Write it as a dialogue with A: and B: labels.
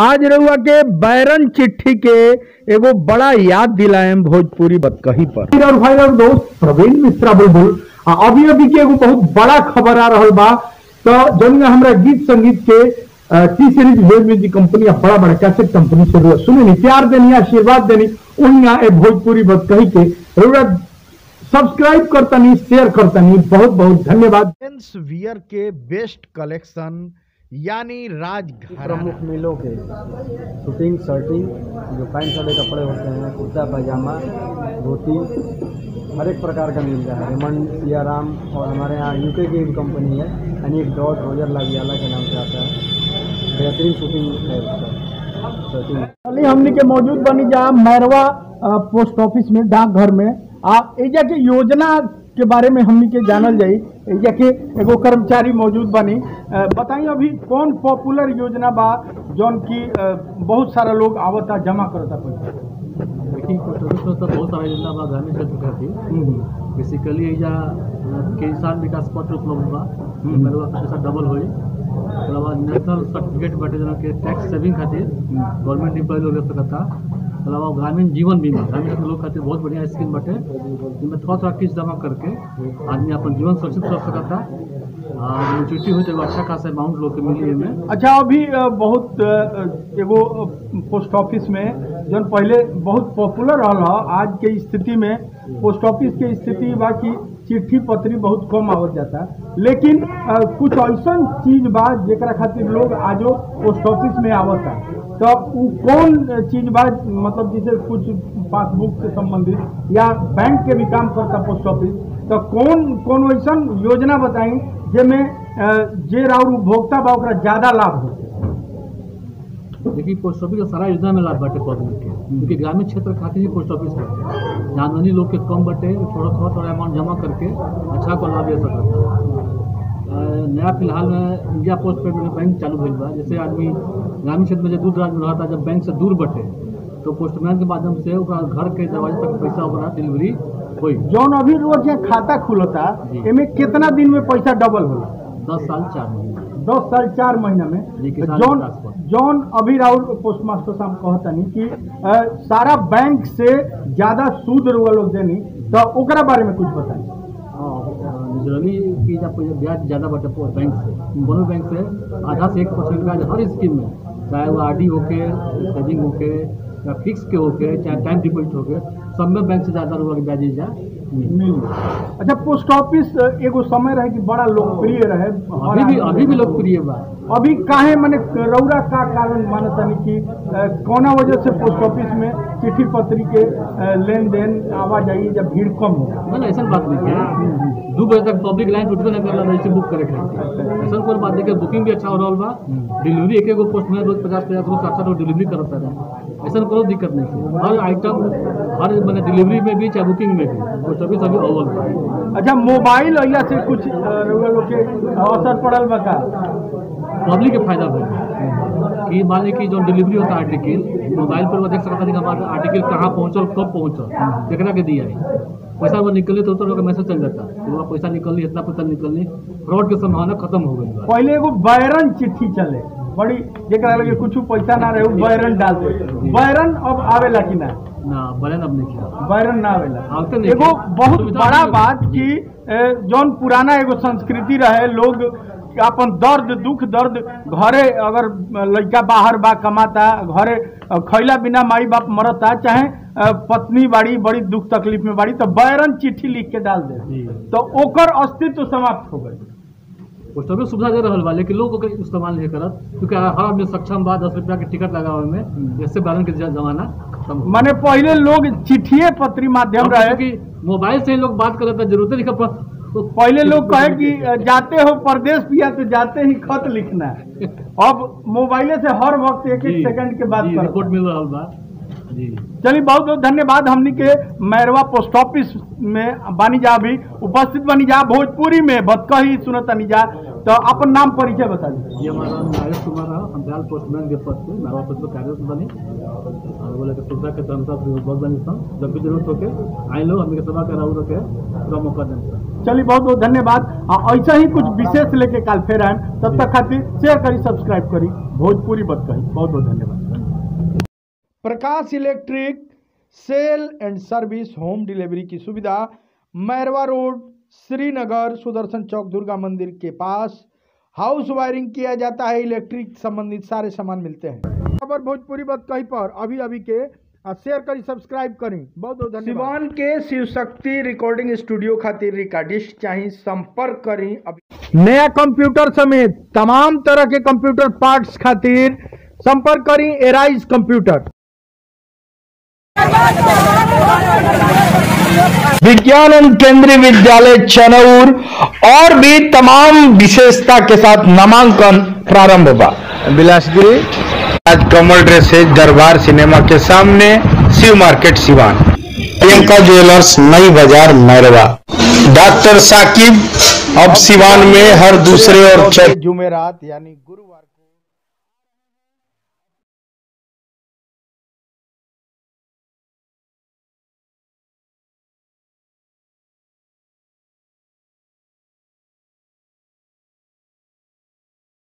A: आज रउआ के बैरन चिट्ठी के एगो बड़ा याद दिलाएम भोजपुरी बतकही पर।
B: और भाई और दोस्त प्रवीण मिश्रा बुलबुल अभी अभी के एगो बहुत बड़ा खबर आ रहल बा तो जौन हमरा गीत संगीत के T series wave music company आ बड़ा बड़ा कैसेट कंपनी से रुआ सुने नी प्यार देनी आशीर्वाद देनी उन्हें ए भोजपुरी बत कही के रुआ सब्सक्राइब करतनी शेयर करतनी बहुत बहुत धन्यवाद।
A: वियर के बेस्ट कलेक्शन यानी राजघराना।
C: प्रमुख मिलों के शूटिंग शर्टिंग जो पैंट शर्ट कपड़े होते हैं कुर्ता पैजामा धोती हर एक प्रकार का मिल मिलता है। रेमंड सियाराम और हमारे यहाँ यूके की एक कंपनी है अनिक डॉट रोजर लावियाला के नाम से आता है। बेहतरीन शूटिंग है उसका।
B: अली हमनी के मौजूद बनी जहाँ मैरवा पोस्ट ऑफ़िस में डाकघर में। आ एजा के योजना के बारे में हमनी के जानल जाई एजा के एगो कर्मचारी मौजूद बनी। बताई अभी कौन पॉपुलर योजना बा जौन की बहुत सारा लोग आवता जमा करता पैसा
D: देखिए तो बहुत सारा योजना बा ग्रामीण क्षेत्र खातिर बेसिकली एजा किसान विकास पत्र उपलब्ध बा। मेरे पैसा डबल होई। नेशनल सर्टिफिकेट बाटे जना के टैक्स सेविंग खातिर। गवर्नमेंट एम्प्लॉय लोग सकता। बाद ग्रामीण जीवन बीमा ग्रामीण लोग खातिर बहुत बढ़िया स्कीम बटे। जिनमें थोड़ा थोड़ा किस्त जमा करके आदमी अपन जीवन सुरक्षित कर सकता था। मेच्योरिटी हुई तो अच्छा खासा अमाउंट लोग के मिली है
B: अच्छा अभी बहुत एगो पोस्ट ऑफ़िस में जन पहले बहुत पॉपुलर रहा। ह, आज के स्थिति में पोस्ट ऑफ़िस के स्थिति बा कि चिट्ठी पत्री बहुत कम आवत जाता। लेकिन अ, कुछ ऐसा चीज़ बा जरा खातिर लोग आजो पोस्ट ऑफ़िस में आवता। तो उ कौन चीज़ बा मतलब जैसे कुछ पासबुक से संबंधित या बैंक के भी काम करता पोस्ट ऑफ़िस तो कौन कौन ऐसा योजना बताई जेमे जे राउर उपभोक्ता बा ज़्यादा लाभ हो?
D: देखिए पोस्ट ऑफ़िस का सारा योजना में लाभ बाटे पब्लिक के क्योंकि ग्रामीण क्षेत्र खातिर ही पोस्ट ऑफ़िस है। जहाँ लोग के कम बटे थोड़ा थोड़ा थोड़ा अमाउंट जमा करके अच्छा को लाभ ले सकता नया फ़िलहाल में इंडिया पोस्ट पेमेंट बैंक चालू भइल बा। जैसे आदमी ग्रामीण क्षेत्र में जो दूर दराज में रहता जब बैंक से दूर बटे तो पोस्टमैन के माध्यम से घर के दरवाजे तक पैसा ओकरा डिलीवरी होई।
B: जौन अभी रोज यहाँ खाता खुलता। एमे कितना दिन में पैसा डबल होला?
D: दस साल चार महीने।
B: दस साल चार महीना में
D: जी, किसान
B: जौन जौन अभी राहुल पोस्ट मास्टर साहब कहतनी कि सारा बैंक से ज़्यादा सूद रुआ लोग देनी तो ओकरा बारे में कुछ बताई
D: यूजली की जब ब्याज ज़्यादा बटे बैंक से कोनो बैंक से आधा से एक परसेंट ब्याज हर स्कीम में चाहे वो आर डी होके सेविंग होके या फिक्स के होके चाहे टाइम डिपोजिट होके सब में बैंक से ज़्यादा रुपया के ब्याज जा
B: मिल अच्छा पोस्ट ऑफ़िस एगो समय रहे कि बड़ा लोकप्रिय रहे
D: अभी भी अभी भी लोकप्रिय बा।
B: अभी काहे माने रौरा का कारण मानतानी कि कोना वजह से पोस्ट ऑफ़िस में चिट्ठी पत्री के लेन देन आवाजाही जब भीड़ कम हो
D: ना ऐसा बात नहीं है। दो बजे तक पब्लिक लाइन उठबे नहीं करला रही बुक करे खातिर ऐसा कोई बात नहीं है बुकिंग भी अच्छा हो रहा बा। डिलीवरी एक एगो पोस्ट में रोज पचास पचास रोज साठ साठ डिलीवरी करता है। ऐसा कोनो दिक्कत नहीं है। हर आइटम हर मैंने डिलीवरी में भी चाहे बुकिंग में भी पोस्ट ऑफ़िस अभी अव्वल
B: अच्छा मोबाइल अइला से कुछ अ, लोग असर पड़ल बा का?
D: पब्लिक के फ़ायदा भइल कि मान कि जो डिलीवरी होता है आर्टिकल मोबाइल पर वो देख सकता है कि हमारा आर्टिकल कहाँ पहुँचल कब पहुँचल केकरा के दिया है। पैसा वो निकले तो तो मैसेज चल जाता। है पैसा निकलनी इतना पैसा निकलनी फ्रॉड के संभावना खत्म हो गई
B: पहले एगो बैरन चिट्ठी चले। बड़ी जेकरा लगे कुछ पैसा ना रहे बैरन डाल दे। बैरन अब आवेला कि ना?
D: ना बड़े अब नहीं
B: बैरन ना आवेला। एगो बहुत बड़ा बात। कि जौन पुराना एगो संस्कृति रहे लोग अपन दर्द दुख दर्द घरे अगर लड़का बाहर बा कमाता घरे खैला बिना माई बाप मरता चाहे पत्नी बाड़ी बड़ी दुख तकलीफ़ में बाड़ी तो बैरन चिट्ठी लिख के डाल दे। तो ओकर अस्तित्व समाप्त हो गए
D: पोस्ट ऑफ़िस सुविधा दे रहा बा लेकिन लोग ओकर इस्तेमाल नहीं करत क्योंकि हर आदमी सक्षम बा दस रुपया के टिकट लगावे में इससे बैलन के जमाना
B: माने पहले लोग चिट्ठिए पत्री माध्यम रहे।
D: क्योंकि मोबाइल से ही लोग बात करते ज़रूरत नहीं खपत तो
B: पहले लोग कहे कि जाते हो परदेश पिया तो जाते ही खत लिखना है। अब मोबाइले से हर वक्त एक एक सेकंड के बाद
D: रिपोर्ट मिल रहा बा।
B: चलिए बहुत बहुत धन्यवाद हमनी के मैरवा पोस्ट ऑफ़िस में बानी जा भी उपस्थित बनी जा भोजपुरी में बतकही सुनतनी जा। तो अपन नाम परिचय बता दी
D: ये हमारा नागेश कुमार है। हम दयाल पोस्टमैन के पद पे नावा पद पे कार्यरत बनी। और बोले कि सुविधा के तहत बहुत बनी जब भी ज़रूरत होके आए लो हमें के सेवा करा के पूरा मौका दें
A: चलिए बहुत बहुत धन्यवाद। ऐसा ही कुछ विशेष लेके कल फिर आए। तब तक खातिर शेयर करी सब्सक्राइब करी। भोजपुरी बत कही। बहुत बहुत धन्यवाद। Prakash electric sale and service home delivery की सुविधा मैरवा रोड श्रीनगर सुदर्शन चौक दुर्गा मंदिर के पास हाउस वायरिंग किया जाता है इलेक्ट्रिक संबंधित सारे सामान मिलते हैं। खबर भोजपुरी बात कहीं पर अभी अभी के शेयर करी सब्सक्राइब करी बहुत बहुत धन्यवाद। सिवान के शिव शक्ति रिकॉर्डिंग स्टूडियो खातिर रिकॉर्डिस्ट चाहिए संपर्क करी अभी। नया कंप्यूटर समेत तमाम तरह के कंप्यूटर पार्ट्स खातिर संपर्क करी एराइज कंप्यूटर विज्ञान केंद्रीय विद्यालय चनौर और भी तमाम विशेषता के साथ नामांकन प्रारंभ हुआ
E: बिलासपुरी आज कमल ड्रेसेज दरबार सिनेमा के सामने Shiv market Siwan. Priyanka jewellers Nai Bazar Mairwa doctor Saqib अब सिवान में हर दूसरे और
A: जुमेरात यानी गुरुवार